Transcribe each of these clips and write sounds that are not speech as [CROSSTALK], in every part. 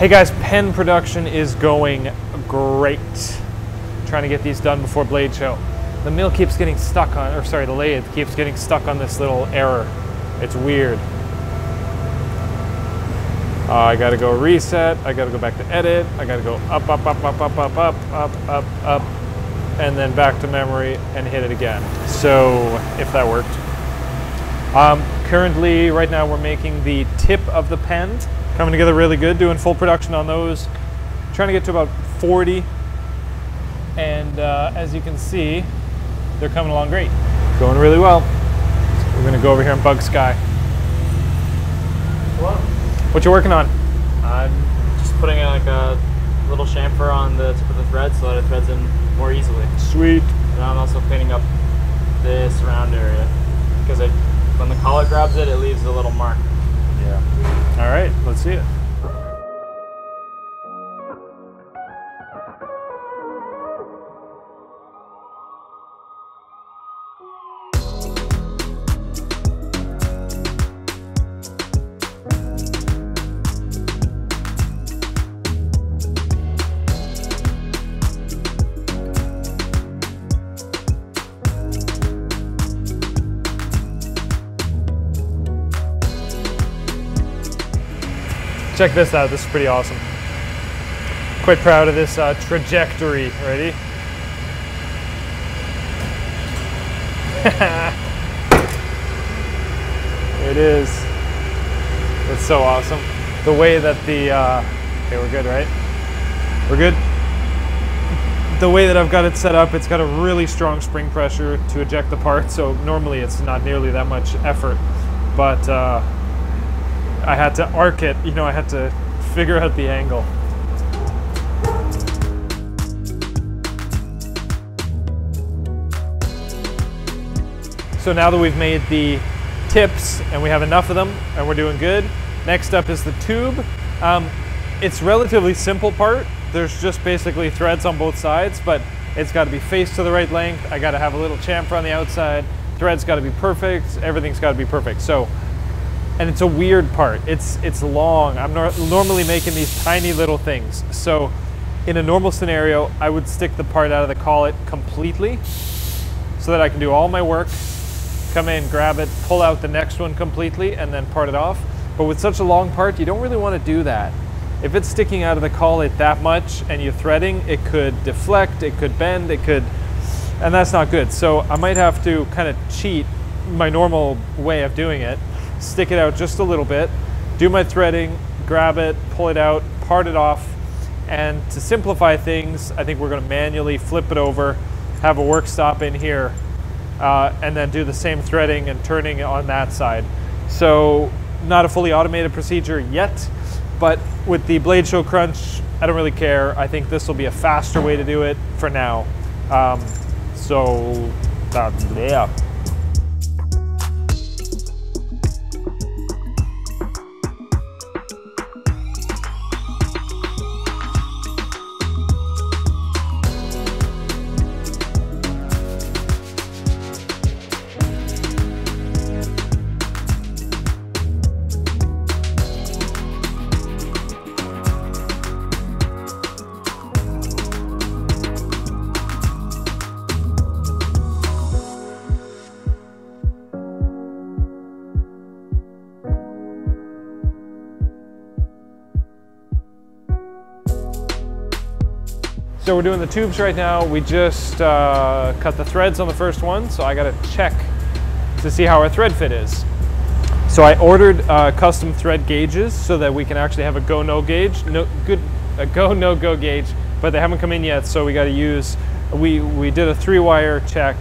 Hey guys, pen production is going great. Trying to get these done before Blade Show. The mill keeps getting stuck on, or sorry, the lathe keeps getting stuck on this little error. It's weird. Uh, I gotta go reset, I gotta go back to edit, I gotta go up, up, up, up, up, up, up, up, up, up, and then back to memory and hit it again. So, if that worked. Um, currently, right now, we're making the tip of the pen. Coming together really good, doing full production on those. Trying to get to about 40. And uh, as you can see, they're coming along great. Going really well. So we're gonna go over here and bug Sky. Hello. What you working on? I'm just putting like a little chamfer on the tip of the thread so that it threads in more easily. Sweet. And I'm also cleaning up this round area because it, when the collet grabs it, it leaves a little mark. Yeah. All right, let's see it. Check this out, this is pretty awesome. Quite proud of this uh, trajectory. Ready? [LAUGHS] it is. It's so awesome. The way that the, uh, okay, we're good, right? We're good? The way that I've got it set up, it's got a really strong spring pressure to eject the part, so normally it's not nearly that much effort. But uh, I had to arc it, you know, I had to figure out the angle. So now that we've made the tips and we have enough of them and we're doing good, next up is the tube. Um, it's relatively simple part. There's just basically threads on both sides, but it's got to be faced to the right length. I got to have a little chamfer on the outside. Thread's got to be perfect. Everything's got to be perfect. So and it's a weird part. It's it's long. I'm nor normally making these tiny little things. So in a normal scenario, I would stick the part out of the collet completely so that I can do all my work, come in, grab it, pull out the next one completely, and then part it off. But with such a long part, you don't really want to do that. If it's sticking out of the collet that much and you're threading, it could deflect, it could bend, it could, and that's not good. So I might have to kind of cheat my normal way of doing it stick it out just a little bit, do my threading, grab it, pull it out, part it off, and to simplify things, I think we're going to manually flip it over, have a work stop in here, uh, and then do the same threading and turning on that side. So not a fully automated procedure yet, but with the Blade Show Crunch, I don't really care. I think this will be a faster way to do it for now. Um, so, uh, yeah. So we're doing the tubes right now. We just uh, cut the threads on the first one, so I gotta check to see how our thread fit is. So I ordered uh, custom thread gauges so that we can actually have a go no gauge, no good, a go no go gauge, but they haven't come in yet. So we got to use. We we did a three wire check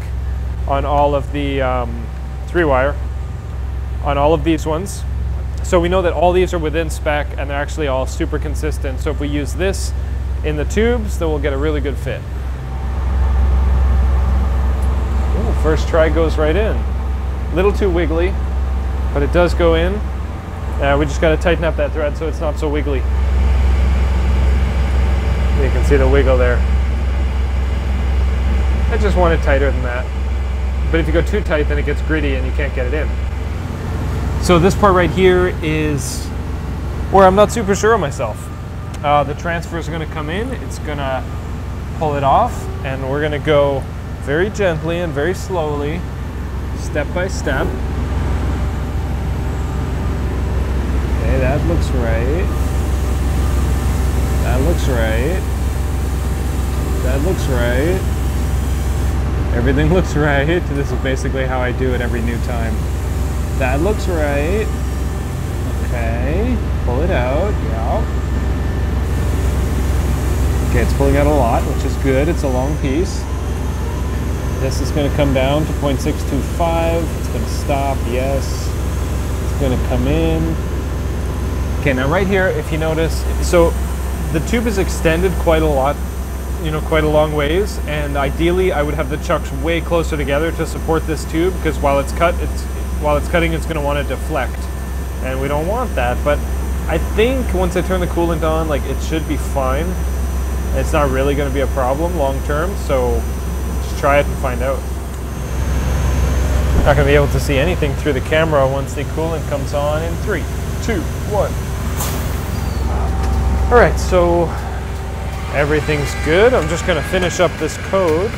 on all of the um, three wire on all of these ones. So we know that all these are within spec and they're actually all super consistent. So if we use this in the tubes, then we'll get a really good fit. Ooh, first try goes right in. A little too wiggly, but it does go in. Uh, we just got to tighten up that thread so it's not so wiggly. You can see the wiggle there. I just want it tighter than that. But if you go too tight, then it gets gritty and you can't get it in. So this part right here is where I'm not super sure of myself. Uh, the transfer is going to come in. It's going to pull it off, and we're going to go very gently and very slowly, step by step. Okay, that looks right. That looks right. That looks right. Everything [LAUGHS] looks right. This is basically how I do it every new time. That looks right. Okay, pull it out, yeah. Okay, it's pulling out a lot, which is good. It's a long piece. This is going to come down to 0.625. It's going to stop, yes. It's going to come in. Okay, now right here, if you notice, so the tube is extended quite a lot, you know, quite a long ways, and ideally I would have the chucks way closer together to support this tube, because while it's cut, it's while it's cutting, it's going to want to deflect, and we don't want that, but I think once I turn the coolant on, like, it should be fine. It's not really going to be a problem long term, so just try it and find out. Not going to be able to see anything through the camera once the coolant comes on in three, two, one. All right, so everything's good. I'm just going to finish up this code.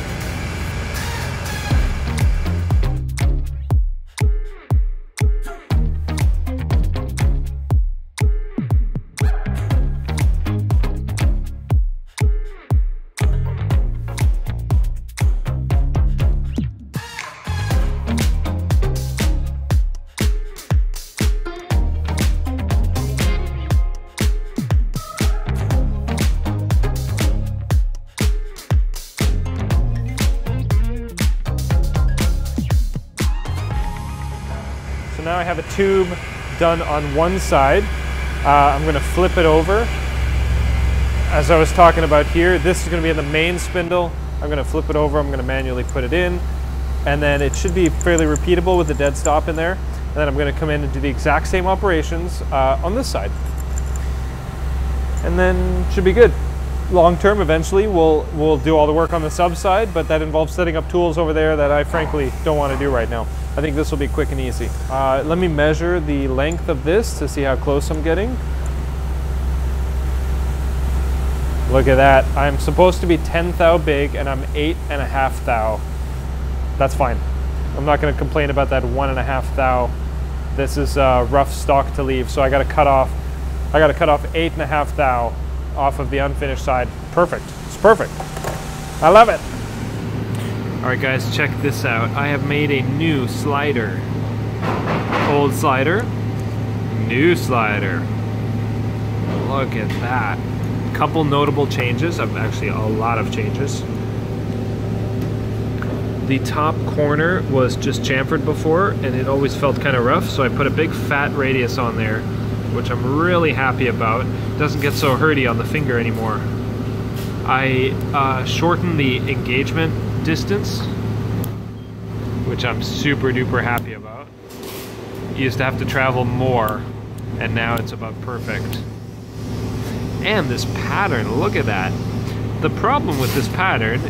Have a tube done on one side. Uh, I'm going to flip it over. As I was talking about here, this is going to be in the main spindle. I'm going to flip it over. I'm going to manually put it in. And then it should be fairly repeatable with the dead stop in there. And then I'm going to come in and do the exact same operations uh, on this side. And then should be good. Long term, eventually, we'll, we'll do all the work on the sub side, but that involves setting up tools over there that I frankly don't want to do right now. I think this will be quick and easy. Uh, let me measure the length of this to see how close I'm getting. Look at that. I'm supposed to be 10 thou big and I'm eight and a half thou. That's fine. I'm not going to complain about that one and a half thou. This is uh, rough stock to leave, so I got to cut off. I got to cut off eight and a half thou off of the unfinished side. Perfect. It's perfect. I love it. All right, guys, check this out. I have made a new slider. Old slider, new slider. Look at that. A couple notable changes, actually a lot of changes. The top corner was just chamfered before and it always felt kind of rough, so I put a big fat radius on there, which I'm really happy about. Doesn't get so hurty on the finger anymore. I uh, shortened the engagement distance, which I'm super duper happy about. Used to have to travel more, and now it's about perfect. And this pattern, look at that. The problem with this pattern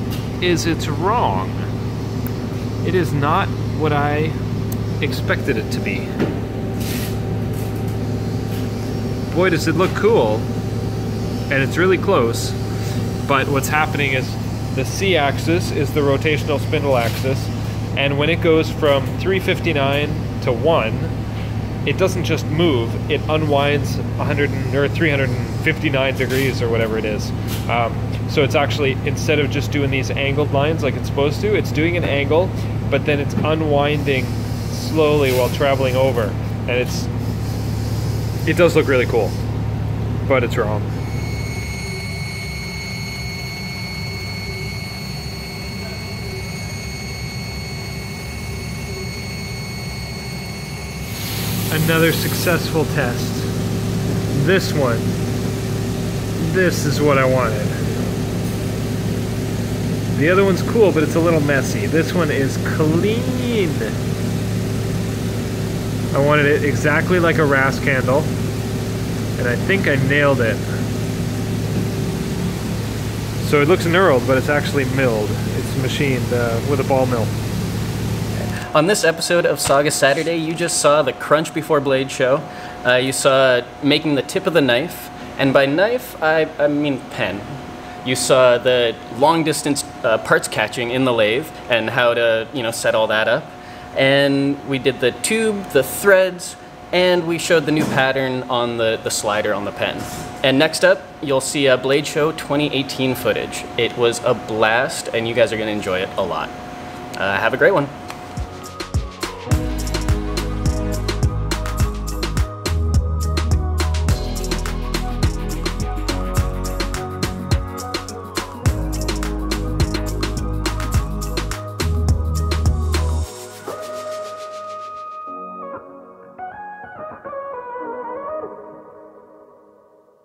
is it's wrong. It is not what I expected it to be. Boy, does it look cool. And it's really close. But what's happening is the C-axis is the rotational spindle axis, and when it goes from 359 to 1, it doesn't just move, it unwinds 100 or 359 degrees or whatever it is. Um, so it's actually, instead of just doing these angled lines like it's supposed to, it's doing an angle, but then it's unwinding slowly while traveling over. And it's, it does look really cool, but it's wrong. another successful test. This one. This is what I wanted. The other one's cool, but it's a little messy. This one is clean. I wanted it exactly like a Rask handle, and I think I nailed it. So it looks knurled, but it's actually milled. It's machined uh, with a ball mill. On this episode of Saga Saturday, you just saw the Crunch Before Blade show. Uh, you saw making the tip of the knife, And by knife, I, I mean pen. You saw the long distance uh, parts catching in the lathe and how to, you know, set all that up. And we did the tube, the threads, and we showed the new pattern on the, the slider on the pen. And next up, you'll see a Blade Show 2018 footage. It was a blast, and you guys are going to enjoy it a lot. Uh, have a great one.